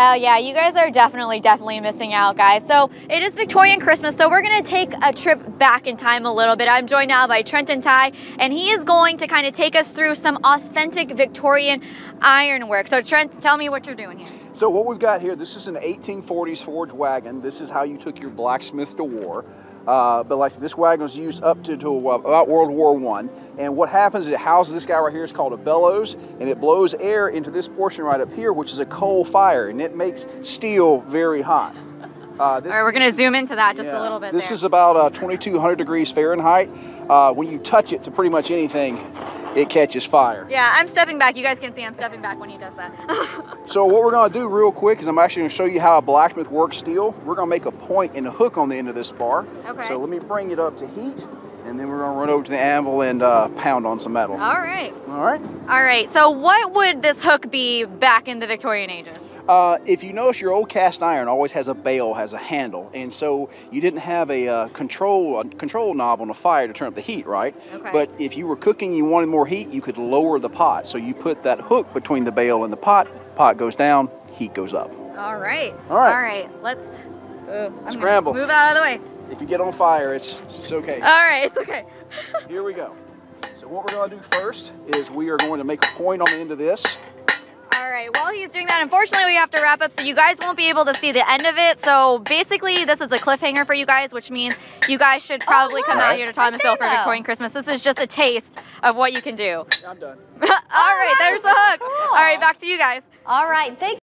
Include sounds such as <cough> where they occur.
Oh yeah, you guys are definitely, definitely missing out, guys. So it is Victorian Christmas, so we're gonna take a trip back in time a little bit. I'm joined now by Trenton Tye, and he is going to kind of take us through some authentic Victorian ironwork. So Trent, tell me what you're doing here. So what we've got here, this is an 1840s forge wagon. This is how you took your blacksmith to war. Uh, but like this wagon was used up to, to uh, about World War One. And what happens is it houses this guy right here. It's called a bellows, and it blows air into this portion right up here, which is a coal fire, and it makes steel very hot. Uh, this, All right, we're going to zoom into that just yeah, a little bit. This there. is about uh, 2,200 degrees Fahrenheit. Uh, when you touch it to pretty much anything, it catches fire. Yeah, I'm stepping back. You guys can see I'm stepping back when he does that. <laughs> so what we're going to do real quick is I'm actually going to show you how a blacksmith works steel. We're going to make a point and a hook on the end of this bar. Okay. So let me bring it up to heat and then we're going to run over to the anvil and uh, pound on some metal. All right. All right. All right. So what would this hook be back in the Victorian ages? Uh, if you notice, your old cast iron always has a bail, has a handle, and so you didn't have a uh, control a control knob on the fire to turn up the heat, right? Okay. But if you were cooking, you wanted more heat, you could lower the pot. So you put that hook between the bail and the pot. Pot goes down, heat goes up. All right. All right. All right. Let's uh, scramble. Move out of the way. If you get on fire, it's it's okay. All right, it's okay. Here we go. So what we're going to do first is we are going to make a point on the end of this. All right, while he's doing that, unfortunately we have to wrap up so you guys won't be able to see the end of it. So basically this is a cliffhanger for you guys, which means you guys should probably oh, come out here to Thomasville for Victorian Christmas. This is just a taste of what you can do. I'm done. <laughs> All, All right, right, there's the hook. Cool. All right, back to you guys. All right, thank